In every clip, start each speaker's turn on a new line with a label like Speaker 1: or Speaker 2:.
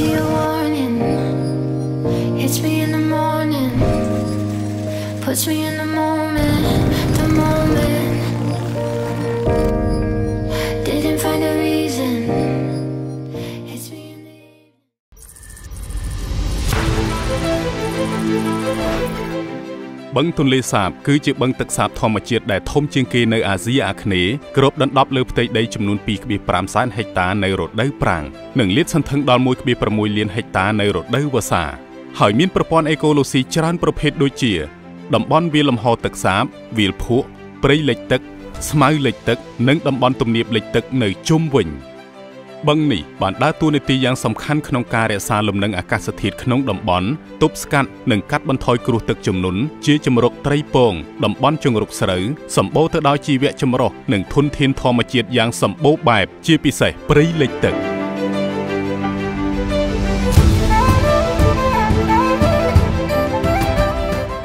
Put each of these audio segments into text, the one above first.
Speaker 1: see. Hits me in the morning. Puts me in the moment. The moment. Didn't find a reason. Hits me in the evening.
Speaker 2: បឹងទន្លេសាបគឺជាបឹងទឹកសាបធម្មជាតិដែលធំជាងគេនៅអាស៊ីអាគ្នេយ៍គ្របដណ្ដប់លើផ្ទៃដីចំនួន2.5សែនហិកតានៅរដូវប្រាំងនិងលាតសន្ធឹងដល់1.6លានហិកតានៅរដូវវស្សាហើយមានប្រព័ន្ធអេកូឡូស៊ីច្រើនប្រភេទដូចជា តំបន់វាលលំហទឹកសាបវាលភក់ព្រៃលិចទឹក ស្មៅលិចទឹក និងតំបន់ទំនាបលិចទឹកនៅជុំវិញ បឹងនេះបានដើរតួនាទីយ៉ាងសំខាន់ក្នុងការរក្សាលំនឹងអាកាសធាតុក្នុងតំបន់ទប់ស្កាត់និងកាត់បន្ថយគ្រោះទឹកជំនន់ជាជំរកត្រីពងតំបន់ជង្រុកស្រូវសម្បូរទៅដោយជីវៈចម្រុះនិងធនធានធម្មជាតិយ៉ាងសម្បូរបែបជាពិសេសព្រៃលិចទឹក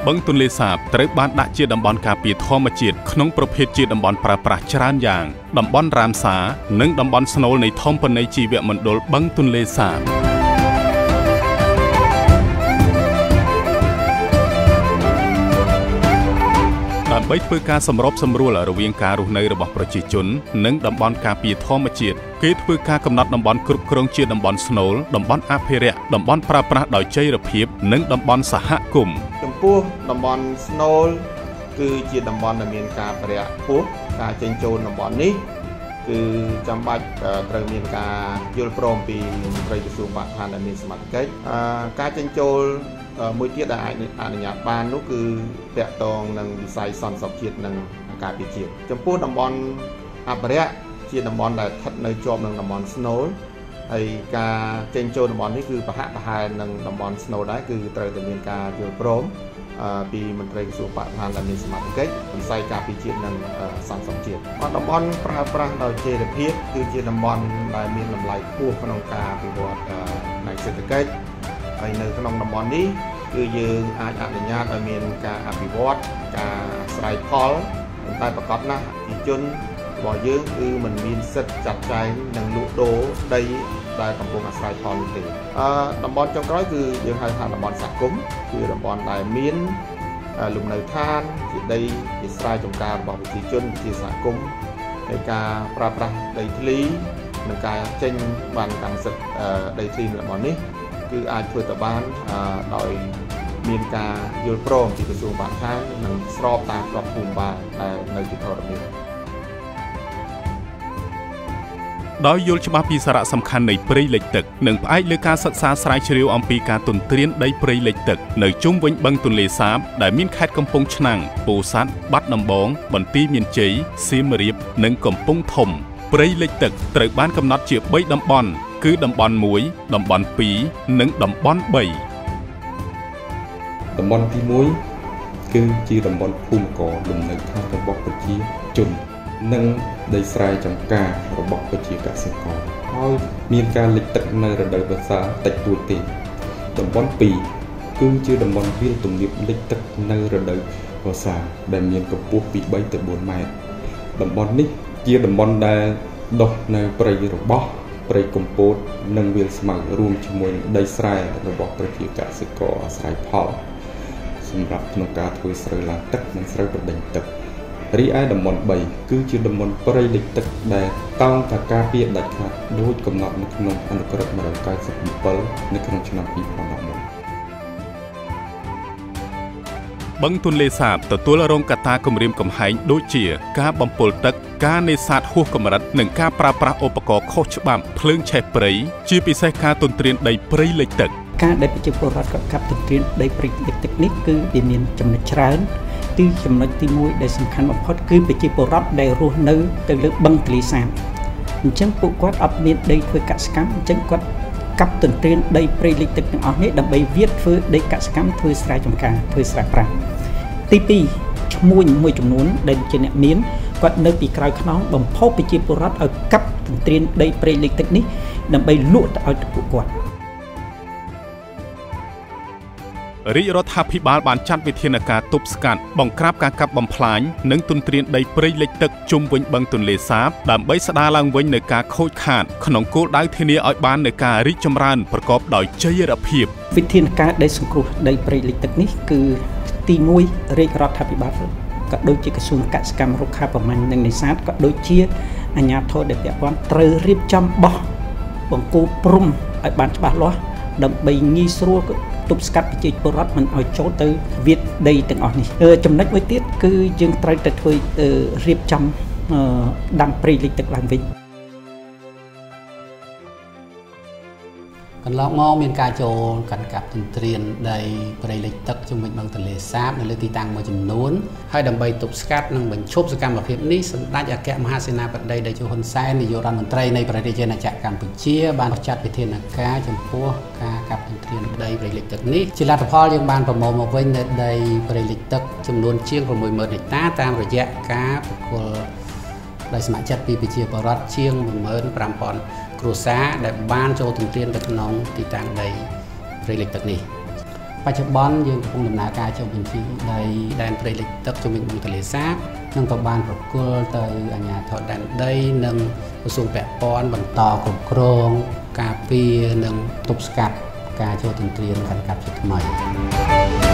Speaker 2: បឹងទន្លេសាបត្រូវបានដាក់ជាតំបន់ការពារធម្មជាតិក្នុងប្រភេទជាតំបន់ប្រើប្រាស់ច្រើនយ៉ាងតំបន់រ៉ាមសានិងតំបន់ស្នូលនៃធម្មន័យជីវមណ្ឌលបឹងទន្លេសាបដើម្បីធ្វើការសម្របសម្រួលរវាងការរស់នៅរបស់ប្រជាជន និងតំបន់ការពារធម្មជាតិគេធ្វើការកំណត់តំបន់គ្រប់គ្រងជាតំបន់ស្នូលតំបន់អភិរក្សតំបន់ប្រើប្រាស់ដោយចីរភាព និងតំបន់សហគមន៍
Speaker 3: ចំ ពោះតំបន់ស្នូលគឺជាតំបន់ដែលមានការប្រយ័ត្នខ្ពស់ការចេញចូលតំបន់នេះគឺចាំបាច់អឺត្រូវមានការយល់ព្រមពីមន្ត្រីក្រសួងបរិស្ថានដែលមានសមត្ថកិច្ចអឺការចេញចូលអឺមួយទៀតដែលអាចអនុញ្ញាតបាននោះគឺតកតងនឹងវិស័យសន្តិសុខជាតិនិងការពារជាតិចំពោះតំបន់អភិរក្សជាតំបន់ដែលស្ថិតនៅជាប់នឹងតំបន់ស្នូល ហើយការចេញចូលតំបន់នេះគឺប្រហាក់ប្រហែលនឹងតំបន់ស្នូលដែរគឺត្រូវតែមានការយល់ព្រមអឺពីមន្ត្រីក្រសួងបរិស្ថានដែលមានសមត្ថកិច្ចវិស័យការពារជាតិនិងអឺសន្តិសុខជាតិអត់តំបន់ប្រើប្រាស់ដោយចីរភាពគឺជាតំបន់ដែលមានតម្លៃខ្ពស់ក្នុងការអភិវឌ្ឍអឺផ្នែកសេដ្ឋកិច្ចហើយនៅក្នុងតំបន់នេះគឺយើងអាចអនុញ្ញាតឲ្យមានការអភិវឌ្ឍការស្រ័យផលប៉ុន្តែប្រកបណាស់ប្រជាជន របស់យើងគឺมันមានសិទ្ធិចាត់ចែងនិងលក់ដូរដីដែលកំពុងអាស្រ័យផលនេះទេអឺតំបន់ចុងក្រោយគឺយើងហៅថាតំបន់សហគមន៍គឺតំបន់ដែលមានអឺលំនៅឋានជាដីជាស្រែចម្ការរបស់ប្រជាជនជាសហគមន៍ហើយការប្រើប្រាស់ដីធ្លីនិងការចេញបានកម្មសិទ្ធិអឺដីធ្លីនៅតំបន់នេះគឺអាចធ្វើទៅបានអឺដោយមានការយល់ព្រមពីក្រសួងបរិស្ថាននិងស្របតាមក្របភូមិបាលដែលនៅជាធរមាន
Speaker 2: ដោយយល់ច្បាស់ពីសារៈសំខាន់នៃព្រៃលិចទឹកនិងផ្អែកលើការសិក្សាស្រាវជ្រាវអំពីការទន្ទ្រានដីព្រៃលិចទឹកនៅជុំវិញបឹងទន្លេសាបដែលមានខេត្តកំពង់ឆ្នាំងពោធិ៍សាត់បាត់ដំបង បន្ទាយមានជ័យសៀមរាបនិងកំពង់ធំព្រៃលិចទឹកត្រូវបានកំណត់ជា3តំបន់គឺតំបន់1តំបន់2និងតំបន់3
Speaker 4: តំបន់ទី1គឺជាតំបន់ភូមិករលំនៅឋានរបស់ប្រជាជន និងដីស្រែចម្ការរបស់ប្រជាកសិករហើយមានការលិចទឹកនៅរដូវវស្សាតិចតួចទេតំបន់2គឺជាតំបន់វាលទំនាបលិចទឹកនៅរដូវវស្សាដែលមានកម្ពស់ពី3ទៅ4ម៉ែត្រតំបន់នេះជាតំបន់ដែលដុះនៅព្រៃរបោះព្រៃកំពតនិងវាលស្មៅរួមជាមួយនឹងដីស្រែរបស់ប្រជាកសិករអាស្រ័យផលសម្រាប់ក្នុងការធ្វើស្រូវឡើងទឹកនិងស្រូវបដិញទឹក រីឯតំបន់3គឺជាតំបន់ព្រៃលិចទឹកដែលតោងថាការពារដាច់ខាតដោយកំណត់នៅក្នុងអនុក្រឹត្យ197នៅក្នុងឆ្នាំ2011
Speaker 2: បឹងទន្លេសាបទទួលរងកត្តាគំរាមកំហែងដូចជា ការបំពុលទឹកការនេសាទហួសកម្រិតនិងការប្រើប្រាស់ឧបករណ៍ខុសច្បាប់ភ្លើងឆេះព្រៃជាពិសេសការទន្ទ្រានដីព្រៃលិចទឹក
Speaker 5: ការដែលប្រជាពលរដ្ឋគាត់កាប់ទន្ទ្រានដីព្រៃលិចទឹកនេះគឺវាមានចំណុចច្រើន គឺចំណុចទី1ដែលសំខាន់បំផុតគឺប្រជាពលរដ្ឋដែលរស់នៅទៅលើបឹងទន្លេសាបអញ្ចឹងពួកគាត់អត់មានដីធ្វើកសិកម្មអញ្ចឹងគាត់កាប់ទន្ទ្រានដីព្រៃលិចទឹកទាំងអស់នេះដើម្បីវាធ្វើដីកសិកម្មធ្វើស្រែចម្ការធ្វើស្រែប្រាំងទី2ឈ្មួញមួយចំនួនដែលជាអ្នកមានគាត់នៅពីក្រោយខ្នងបំផុសប្រជាពលរដ្ឋឲ្យកាប់ទន្ទ្រានដីព្រៃលិចទឹកនេះដើម្បីលក់ទៅឲ្យពួកគាត់
Speaker 2: រាជរដ្ឋាភិបាលបានចាត់វិធានការទប់ស្កាត់បង្ក្រាបការកាប់បំផ្លាញនិងទន្ទ្រានដីព្រៃលិចទឹកជុំវិញបឹងទន្លេសាបដើម្បីស្ដារឡើងវិញនូវការខូចខាតក្នុងគោលដៅធានាឲ្យបាននូវការរីកចម្រើនប្រកបដោយចីរភាព
Speaker 5: វិធានការដីសង្គ្រោះដីព្រៃលិចទឹកនេះគឺទី1រាជរដ្ឋាភិបាលក៏ដូចជាក្រសួងកសិកម្មរុក្ខាប្រមាញ់និងនេសាទក៏ដូចជាអាជ្ញាធរដែលពាក់ព័ន្ធត្រូវរៀបចំបោះបង្គោលព្រំឲ្យបានច្បាស់លាស់ដើម្បីងាយស្រួល ទប់ស្កាត់ប្រជាពលរដ្ឋមិនឲ្យចូលទៅវាតដីទាំងអស់នេះចំណុចមួយទៀតគឺយើងត្រូវតែធ្វើរៀបចំដាំព្រៃលិចទឹកឡើងវិញ
Speaker 6: កន្លងមកមានការចូលកាន់កាប់ទន្ទ្រានដីព្រៃលិចទឹកជុំវិញបឹងទន្លេសាបនៅលើទីតាំងមួយចំនួនហើយដើម្បីទប់ស្កាត់និងបញ្ឈប់សកម្មភាពនេះសម្ដេចអគ្គមហាសេនាបតីតេជោហ៊ុនសែននាយករដ្ឋមន្ត្រីនៃប្រទេសជាណាចក្រកម្ពុជាបានចាត់វិធានការចំពោះការកាប់ទន្ទ្រានដីព្រៃលិចទឹកនេះជាលទ្ធផលយើងបានប្រមូលមកវិញនៅដីព្រៃលិចទឹកចំនួនជាង60000ហិកតាតាមរយៈការប្រគល់ដោយស្ម័គ្រចិត្តពីប្រជាពលរដ្ឋជាង15000 គ្រួសារដែលបានចូលទន្ទ្រានទៅក្នុងទីតាំងដីព្រៃលិចទឹកនេះបច្ចុប្បន្នយើងកំពុងដំណើរការចុះបញ្ជីដីដែនព្រៃលិចទឹកជំនាញបឹងទន្លេសាបនិងក៏បានប្រគល់ទៅអាជ្ញាធរដែនដីនិងក្រសួងពាក់ព័ន្ធបន្តគ្រប់គ្រងការពារនិងទប់ស្កាត់ការចូលទន្ទ្រានកាន់កាប់ជាថ្មី